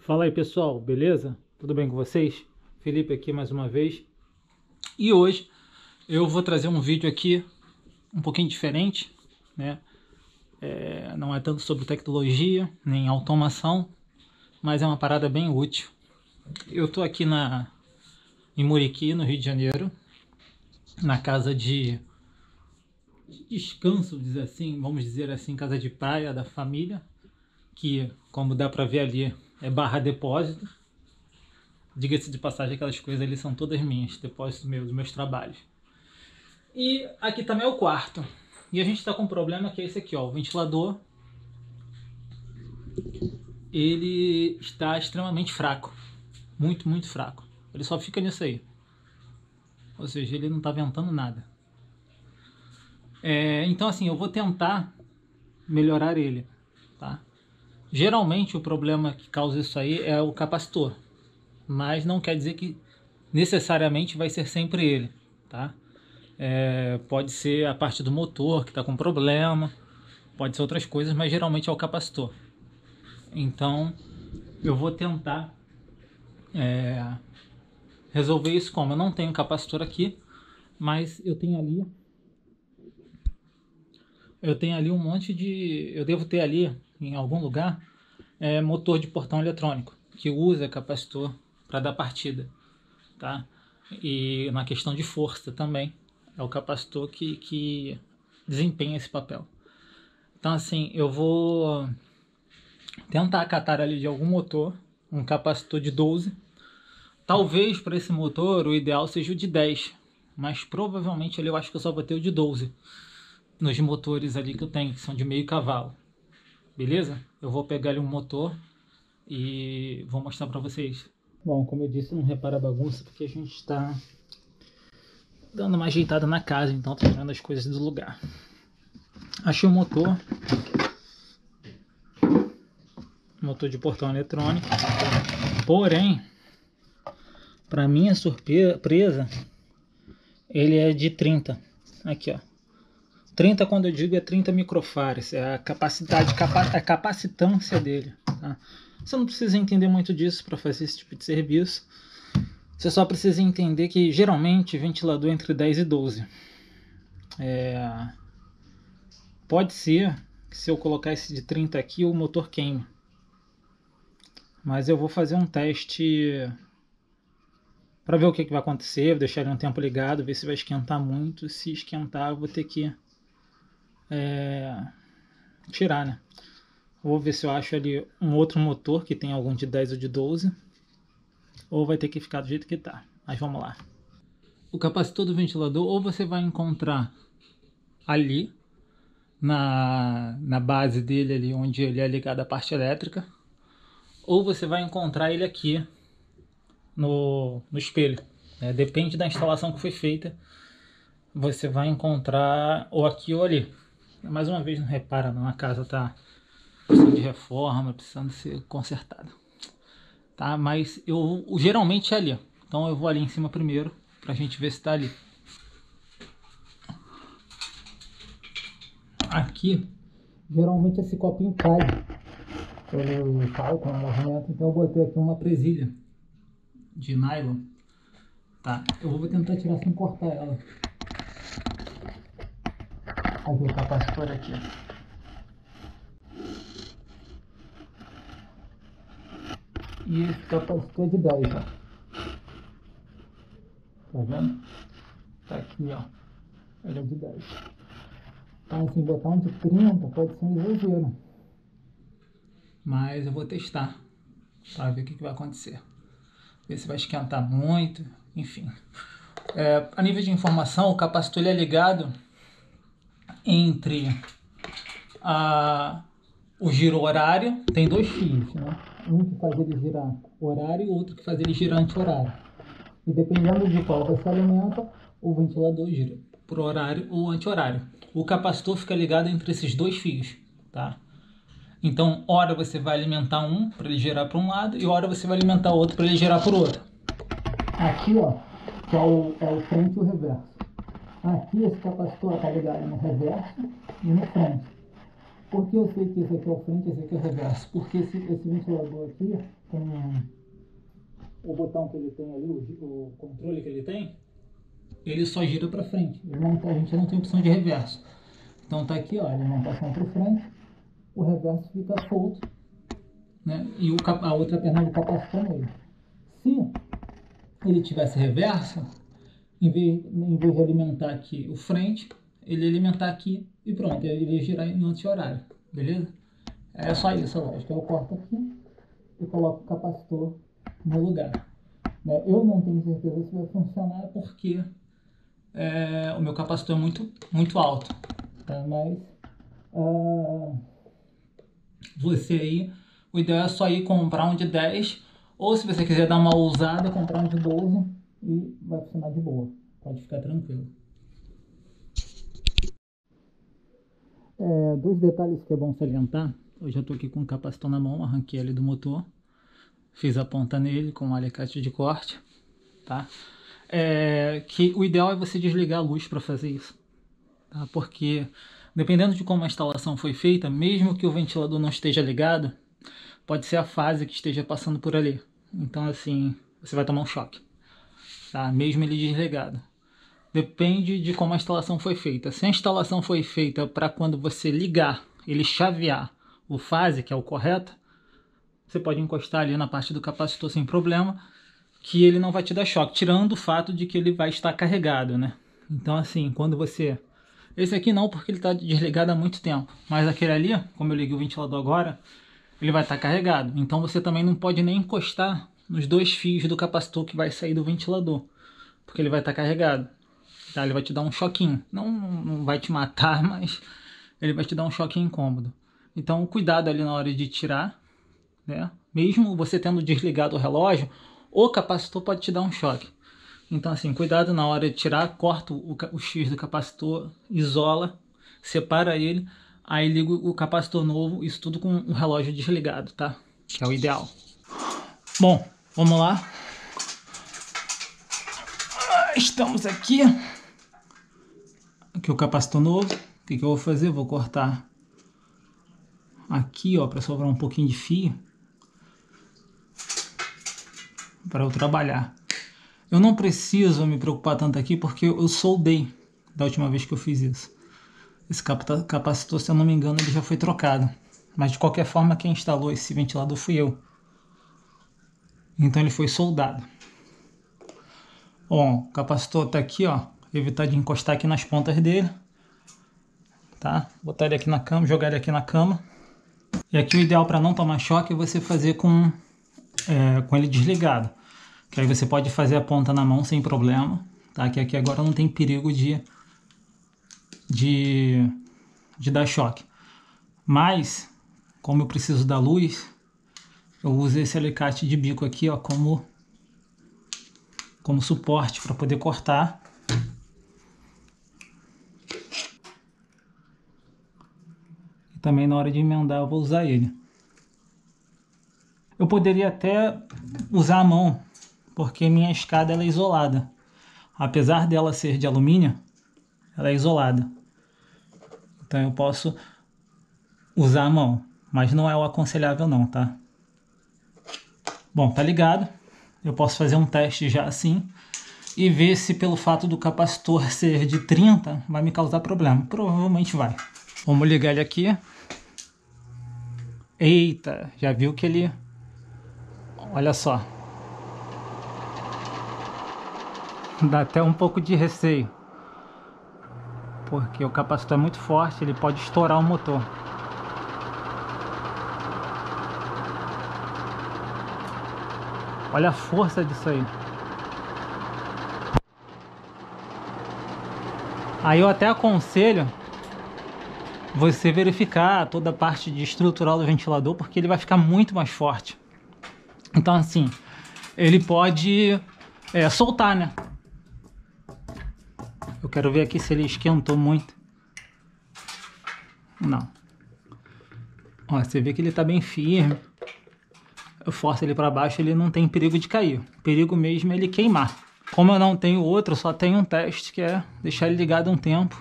Fala aí pessoal, beleza? Tudo bem com vocês? Felipe aqui mais uma vez. E hoje eu vou trazer um vídeo aqui um pouquinho diferente, né? É, não é tanto sobre tecnologia, nem automação, mas é uma parada bem útil. Eu tô aqui na em Muriqui, no Rio de Janeiro, na casa de descanso, dizer assim, vamos dizer assim, casa de praia da família, que como dá para ver ali é barra depósito. Diga-se de passagem, aquelas coisas ali são todas minhas, depósitos meus, dos meus trabalhos. E aqui também é o quarto. E a gente está com um problema que é esse aqui, ó, o ventilador. Ele está extremamente fraco. Muito, muito fraco. Ele só fica nisso aí. Ou seja, ele não está ventando nada. É, então assim, eu vou tentar melhorar ele, tá? Geralmente o problema que causa isso aí é o capacitor, mas não quer dizer que necessariamente vai ser sempre ele, tá? É, pode ser a parte do motor que está com problema, pode ser outras coisas, mas geralmente é o capacitor. Então eu vou tentar é, resolver isso como? Eu não tenho capacitor aqui, mas eu tenho ali eu tenho ali um monte de eu devo ter ali em algum lugar é, motor de portão eletrônico que usa capacitor para dar partida, tá? E na questão de força também é o capacitor que, que desempenha esse papel. Então assim, eu vou tentar catar ali de algum motor um capacitor de 12. Talvez para esse motor o ideal seja o de 10, mas provavelmente ali eu acho que eu só vou ter o de 12 nos motores ali que eu tenho, que são de meio cavalo. Beleza? Eu vou pegar ali um motor e vou mostrar para vocês. Bom, como eu disse, não repara a bagunça porque a gente está dando uma ajeitada na casa, então tá tirando as coisas do lugar. Achei o motor. Motor de portão eletrônico. Porém, para minha surpresa, ele é de 30. Aqui, ó. 30, quando eu digo, é 30 microfares, é a capacidade, a capacitância dele. Tá? Você não precisa entender muito disso para fazer esse tipo de serviço. Você só precisa entender que geralmente ventilador entre 10 e 12. É... Pode ser que se eu colocar esse de 30 aqui, o motor queime. Mas eu vou fazer um teste para ver o que, que vai acontecer. Vou deixar ele um tempo ligado, ver se vai esquentar muito. Se esquentar, eu vou ter que é, tirar, né? Vou ver se eu acho ali um outro motor que tem algum de 10 ou de 12. Ou vai ter que ficar do jeito que tá. Mas vamos lá. O capacitor do ventilador ou você vai encontrar ali na, na base dele ali onde ele é ligado à parte elétrica ou você vai encontrar ele aqui no, no espelho né? depende da instalação que foi feita você vai encontrar ou aqui ou ali mais uma vez não repara não, a casa tá precisando de reforma, precisando ser consertada. Tá? Mas eu geralmente é ali. Então eu vou ali em cima primeiro pra gente ver se tá ali. Aqui, geralmente esse copinho cai. Ele cai com o movimento, então eu botei aqui uma presilha de nylon. Tá, eu vou tentar tirar sem cortar ela. O capacitor aqui. E esse capacitor de 10, ó. Tá vendo? Tá aqui, ó. Ele é de 10. Então, assim, botar um de 30 pode ser um exagero. Mas eu vou testar para ver o que, que vai acontecer. Ver se vai esquentar muito, enfim. É, a nível de informação, o capacitor ele é ligado entre a, o giro horário, tem dois fios, né? um que faz ele girar horário e outro que faz ele girar anti-horário. E dependendo de qual você alimenta, o ventilador gira por horário ou anti-horário. O capacitor fica ligado entre esses dois fios, tá? Então, hora você vai alimentar um para ele girar para um lado e hora você vai alimentar outro para ele girar para o outro. Aqui, ó, que é o, é o frente e o reverso. Aqui esse capacitor está ligado no reverso e no frente. Por que eu sei que esse aqui é o frente e esse aqui é o reverso? Porque esse, esse ventilador aqui, com o botão que ele tem ali, o, o controle que ele tem, ele só gira para frente. Não, a gente não tem opção de reverso. Então tá aqui, ó, ele não tá para frente, o reverso fica solto, né? E o, a outra perna do capacitor nele. Se ele tivesse reverso, em vez, em vez de alimentar aqui o frente, ele alimentar aqui e pronto, ele ia girar em anti-horário, beleza? É só isso, lógico. Eu corto aqui e coloco o capacitor no lugar. Né? Eu não tenho certeza se vai funcionar porque é, o meu capacitor é muito, muito alto. Tá? Mas uh, você aí, o ideal é só ir comprar um de 10 ou se você quiser dar uma ousada, comprar um de 12 e vai funcionar de boa. Pode ficar tranquilo. É, dois detalhes que é bom salientar. Eu já estou aqui com o capacitor na mão, arranquei ele do motor. Fiz a ponta nele com um alicate de corte. Tá? É, que o ideal é você desligar a luz para fazer isso. Tá? Porque dependendo de como a instalação foi feita, mesmo que o ventilador não esteja ligado, pode ser a fase que esteja passando por ali. Então assim, você vai tomar um choque. Tá? Mesmo ele desligado. Depende de como a instalação foi feita. Se a instalação foi feita para quando você ligar, ele chavear o fase, que é o correto, você pode encostar ali na parte do capacitor sem problema, que ele não vai te dar choque, tirando o fato de que ele vai estar carregado, né? Então assim, quando você... Esse aqui não, porque ele está desligado há muito tempo, mas aquele ali, como eu liguei o ventilador agora, ele vai estar carregado. Então você também não pode nem encostar nos dois fios do capacitor que vai sair do ventilador, porque ele vai estar carregado tá? Ele vai te dar um choquinho. Não, não vai te matar, mas ele vai te dar um choque incômodo. Então, cuidado ali na hora de tirar, né? Mesmo você tendo desligado o relógio, o capacitor pode te dar um choque. Então, assim, cuidado na hora de tirar, corta o, o X do capacitor, isola, separa ele, aí liga o capacitor novo, isso tudo com o relógio desligado, tá? Que é o ideal. Bom, vamos lá. Estamos aqui aqui o capacitor novo. O que, que eu vou fazer? vou cortar aqui, ó, para sobrar um pouquinho de fio para eu trabalhar. Eu não preciso me preocupar tanto aqui porque eu soldei da última vez que eu fiz isso. Esse capacitor, se eu não me engano, ele já foi trocado. Mas de qualquer forma, quem instalou esse ventilador fui eu. Então ele foi soldado. O capacitor está aqui, ó evitar de encostar aqui nas pontas dele, tá? Botar ele aqui na cama, jogar ele aqui na cama. E aqui o ideal para não tomar choque é você fazer com, é, com ele desligado, que aí você pode fazer a ponta na mão sem problema, tá? Que aqui agora não tem perigo de, de, de dar choque. Mas, como eu preciso da luz, eu uso esse alicate de bico aqui, ó, como como suporte para poder cortar também na hora de emendar eu vou usar ele. Eu poderia até usar a mão, porque minha escada ela é isolada. Apesar dela ser de alumínio, ela é isolada. Então eu posso usar a mão, mas não é o aconselhável não, tá? Bom, tá ligado. Eu posso fazer um teste já assim e ver se pelo fato do capacitor ser de 30 vai me causar problema. Provavelmente vai. Vamos ligar ele aqui. Eita, já viu que ele... Olha só. Dá até um pouco de receio. Porque o capacitor é muito forte, ele pode estourar o motor. Olha a força disso aí. Aí eu até aconselho você verificar toda a parte de estrutural do ventilador, porque ele vai ficar muito mais forte. Então, assim, ele pode é, soltar, né? Eu quero ver aqui se ele esquentou muito. Não. Ó, você vê que ele tá bem firme. Eu forço ele para baixo, ele não tem perigo de cair. O perigo mesmo é ele queimar. Como eu não tenho outro, só tenho um teste que é deixar ele ligado um tempo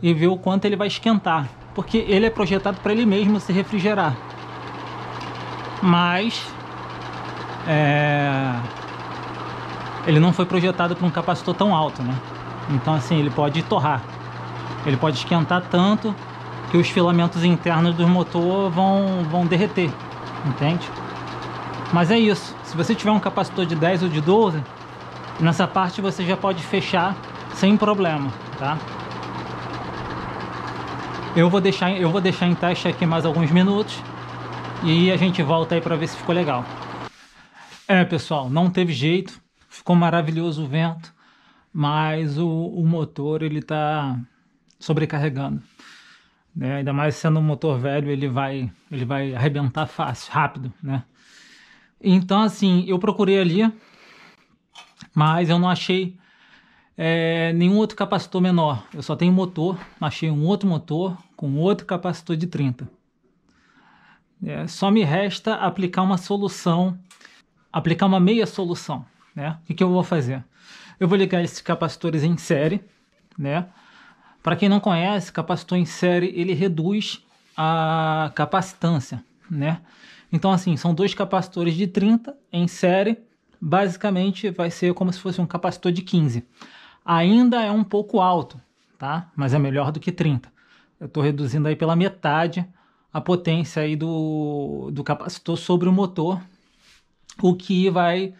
e ver o quanto ele vai esquentar. porque ele é projetado para ele mesmo se refrigerar. Mas é, ele não foi projetado para um capacitor tão alto, né? Então assim, ele pode torrar. Ele pode esquentar tanto que os filamentos internos do motor vão, vão derreter, entende? Mas é isso. Se você tiver um capacitor de 10 ou de 12, nessa parte você já pode fechar sem problema, tá? Eu vou deixar, eu vou deixar em teste aqui mais alguns minutos e a gente volta aí para ver se ficou legal. É, pessoal, não teve jeito. Ficou maravilhoso o vento, mas o, o motor ele tá sobrecarregando. Né? Ainda mais sendo um motor velho, ele vai, ele vai arrebentar fácil, rápido, né? Então, assim, eu procurei ali, mas eu não achei é, nenhum outro capacitor menor. Eu só tenho motor, achei um outro motor com outro capacitor de 30. É, só me resta aplicar uma solução, aplicar uma meia solução. Né? O que, que eu vou fazer? Eu vou ligar esses capacitores em série. Né? Para quem não conhece, capacitor em série ele reduz a capacitância. Né? Então, assim, são dois capacitores de 30 em série. Basicamente, vai ser como se fosse um capacitor de 15 ainda é um pouco alto, tá? Mas é melhor do que 30. Eu estou reduzindo aí pela metade a potência aí do, do capacitor sobre o motor, o que vai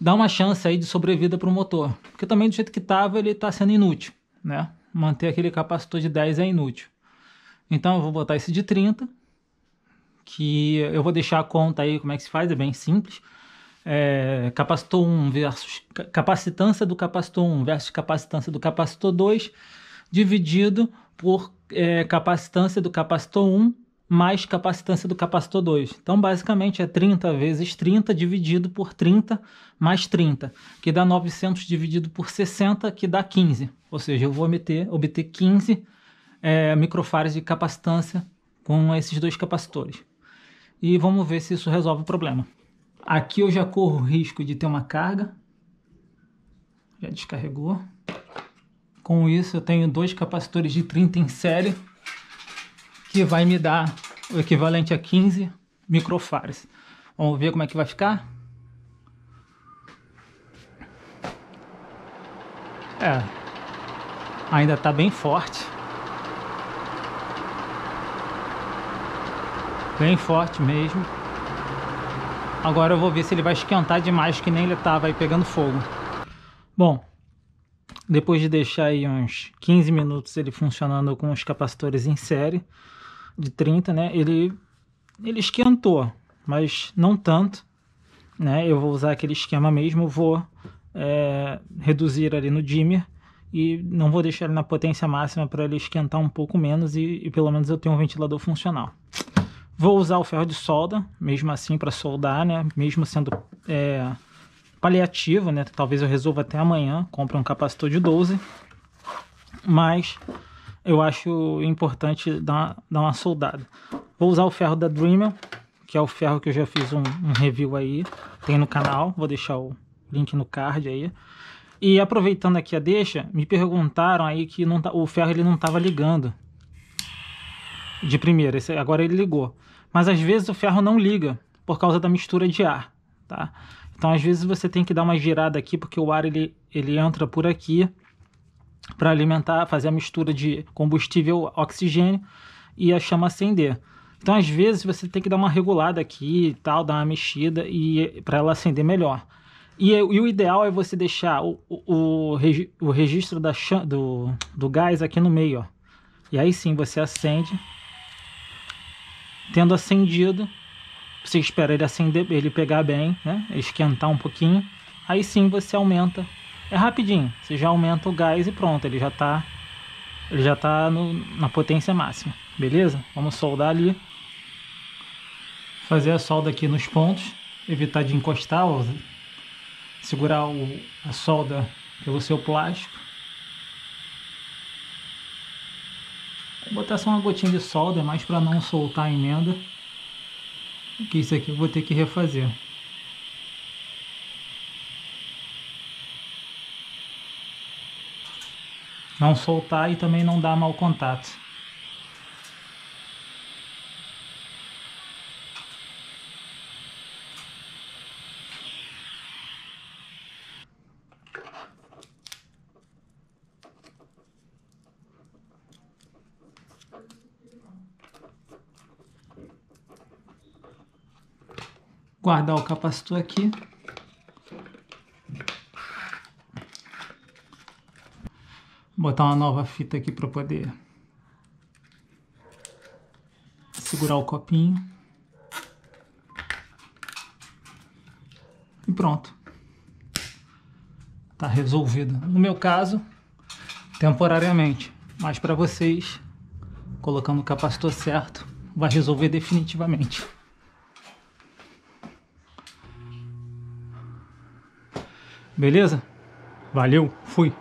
dar uma chance aí de sobrevida para o motor. Porque também do jeito que estava ele está sendo inútil, né? Manter aquele capacitor de 10 é inútil. Então eu vou botar esse de 30, que eu vou deixar a conta aí como é que se faz, é bem simples é, capacitor 1 versus capacitância do capacitor 1 versus capacitância do capacitor 2 dividido por é, capacitância do capacitor 1 mais capacitância do capacitor 2. Então, basicamente, é 30 vezes 30 dividido por 30 mais 30, que dá 900 dividido por 60, que dá 15. Ou seja, eu vou obter, obter 15 é, microfarads de capacitância com esses dois capacitores. E vamos ver se isso resolve o problema. Aqui eu já corro o risco de ter uma carga. Já descarregou. Com isso eu tenho dois capacitores de 30 em série, que vai me dar o equivalente a 15 microfarads. Vamos ver como é que vai ficar? É, ainda está bem forte. Bem forte mesmo. Agora eu vou ver se ele vai esquentar demais, que nem ele estava aí pegando fogo. Bom, depois de deixar aí uns 15 minutos ele funcionando com os capacitores em série de 30, né? Ele, ele esquentou, mas não tanto, né? Eu vou usar aquele esquema mesmo, vou é, reduzir ali no dimmer e não vou deixar ele na potência máxima para ele esquentar um pouco menos e, e pelo menos eu tenho um ventilador funcional. Vou usar o ferro de solda, mesmo assim, para soldar, né? Mesmo sendo é, paliativo, né? Talvez eu resolva até amanhã, compre um capacitor de 12. Mas eu acho importante dar, dar uma soldada. Vou usar o ferro da Dremel, que é o ferro que eu já fiz um, um review aí, tem no canal, vou deixar o link no card aí. E aproveitando aqui a deixa, me perguntaram aí que não tá, o ferro ele não estava ligando de primeira, esse, agora ele ligou. Mas às vezes o ferro não liga por causa da mistura de ar, tá? Então às vezes você tem que dar uma girada aqui porque o ar ele, ele entra por aqui para alimentar, fazer a mistura de combustível oxigênio e a chama acender. Então às vezes você tem que dar uma regulada aqui e tal, dar uma mexida e para ela acender melhor. E, e, o ideal é você deixar o, o, o registro da, do, do gás aqui no meio, ó. E aí sim você acende Tendo acendido, você espera ele acender, ele pegar bem, né? Esquentar um pouquinho. Aí sim você aumenta. É rapidinho. Você já aumenta o gás e pronto, ele já está ele já tá no, na potência máxima. Beleza? Vamos soldar ali. Fazer a solda aqui nos pontos, evitar de encostar, ó, segurar o, a solda pelo seu plástico. Vou botar só uma gotinha de solda, mais para não soltar a emenda. Que isso aqui eu vou ter que refazer. não soltar e também não dar mau contato. Guardar o capacitor aqui. Botar uma nova fita aqui para poder segurar o copinho. E pronto. Tá resolvido. No meu caso, temporariamente. Mas para vocês, colocando o capacitor certo, vai resolver definitivamente. Beleza? Valeu, fui.